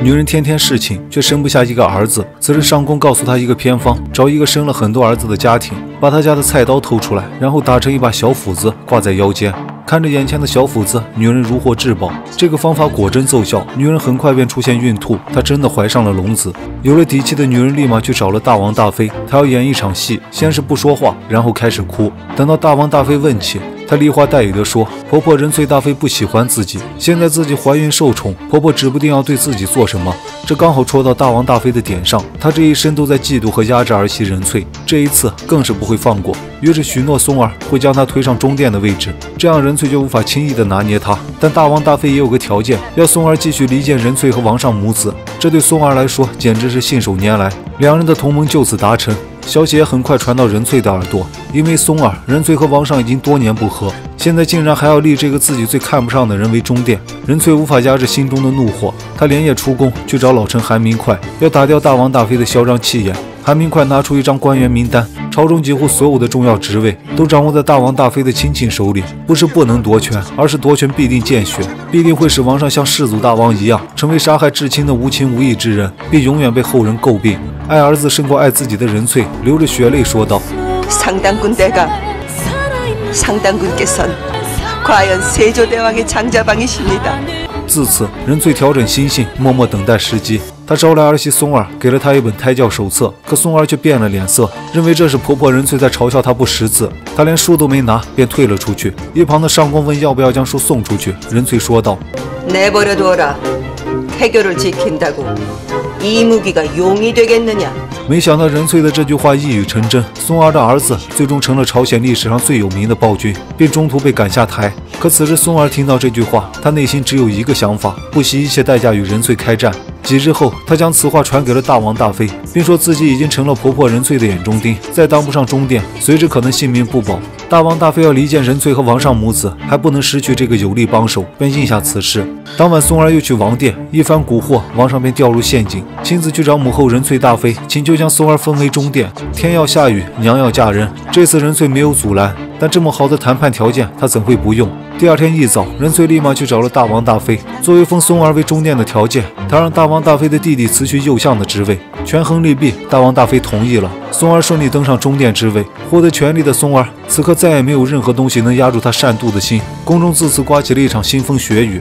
女人天天侍寝，却生不下一个儿子。此时上宫告诉她一个偏方，找一个生了很多儿子的家庭，把他家的菜刀偷出来，然后打成一把小斧子挂在腰间。看着眼前的小斧子，女人如获至宝。这个方法果真奏效，女人很快便出现孕吐，她真的怀上了龙子。有了底气的女人立马去找了大王大妃，她要演一场戏，先是不说话，然后开始哭。等到大王大妃问起，她梨花带雨地说：“婆婆仁粹大妃不喜欢自己，现在自己怀孕受宠，婆婆指不定要对自己做什么。”这刚好戳到大王大妃的点上，她这一生都在嫉妒和压制儿媳仁粹，这一次更是不会放过，于是许诺松儿会将她推上中殿的位置，这样仁粹就无法轻易的拿捏她。但大王大妃也有个条件，要松儿继续离间仁粹和王上母子，这对松儿来说简直是信手拈来，两人的同盟就此达成。消息也很快传到仁翠的耳朵，因为松儿，仁翠和王上已经多年不和，现在竟然还要立这个自己最看不上的人为中殿，仁翠无法压制心中的怒火，他连夜出宫去找老臣韩明快，要打掉大王大妃的嚣张气焰。韩明快拿出一张官员名单，朝中几乎所有的重要职位都掌握在大王大妃的亲戚手里，不是不能夺权，而是夺权必定见血，必定会使王上像世祖大王一样，成为杀害至亲的无情无义之人，并永远被后人诟病。爱儿子胜过爱自己的仁粹流着血泪说道：“상당군대가상당군께서과연세조대왕의장자방이십니다。”自此，仁粹调整心性，默默等待时机。他招来儿媳松儿，给了她一本胎教手册，可松儿却变了脸色，认为这是婆婆仁粹在嘲笑她不识字。她连书都没拿，便退了出去。一旁的上官问要不要将书送出去，仁粹说道：“내버려두어라태교를지킨다고 이무기가용이되겠느냐？”没想到仁粹的这句话一语成真，松儿的儿子最终成了朝鲜历史上最有名的暴君，并中途被赶下台。可此时松儿听到这句话，他内心只有一个想法：不惜一切代价与仁粹开战。几日后，他将此话传给了大王大妃，并说自己已经成了婆婆仁粹的眼中钉，再当不上中殿，随时可能性命不保。 大王大妃要离间仁粹和王上母子，还不能失去这个有力帮手，便应下此事。当晚，松儿又去王殿，一番蛊惑，王上便掉入陷阱，亲自去找母后仁粹大妃，请求将松儿封为中殿。天要下雨，娘要嫁人，这次仁粹没有阻拦。但这么好的谈判条件，他怎会不用？第二天一早，仁粹立马去找了大王大妃，作为封松儿为中殿的条件，他让大王大妃的弟弟辞去右相的职位。权衡利弊，大王大妃同意了，松儿顺利登上中殿之位。获得权力的松儿，此刻再也没有任何东西能压住他善妒的心。宫中自此刮起了一场腥风血雨。